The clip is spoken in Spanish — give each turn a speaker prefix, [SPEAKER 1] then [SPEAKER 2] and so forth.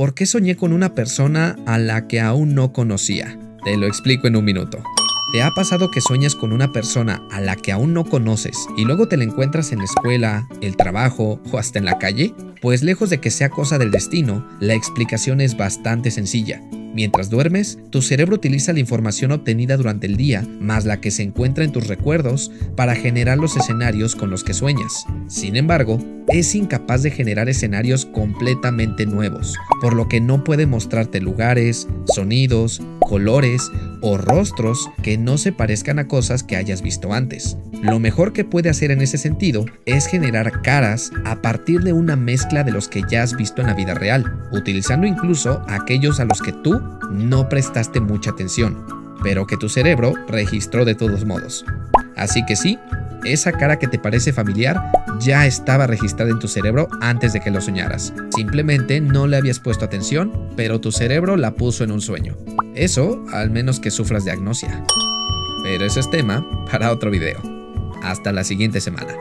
[SPEAKER 1] ¿por qué soñé con una persona a la que aún no conocía? Te lo explico en un minuto. ¿Te ha pasado que sueñas con una persona a la que aún no conoces y luego te la encuentras en la escuela, el trabajo o hasta en la calle? Pues lejos de que sea cosa del destino, la explicación es bastante sencilla. Mientras duermes, tu cerebro utiliza la información obtenida durante el día, más la que se encuentra en tus recuerdos, para generar los escenarios con los que sueñas. Sin embargo, es incapaz de generar escenarios completamente nuevos, por lo que no puede mostrarte lugares, sonidos, colores o rostros que no se parezcan a cosas que hayas visto antes. Lo mejor que puede hacer en ese sentido es generar caras a partir de una mezcla de los que ya has visto en la vida real, utilizando incluso aquellos a los que tú no prestaste mucha atención, pero que tu cerebro registró de todos modos. Así que sí, esa cara que te parece familiar ya estaba registrada en tu cerebro antes de que lo soñaras. Simplemente no le habías puesto atención, pero tu cerebro la puso en un sueño. Eso, al menos que sufras de agnosia. Pero ese es tema para otro video. Hasta la siguiente semana.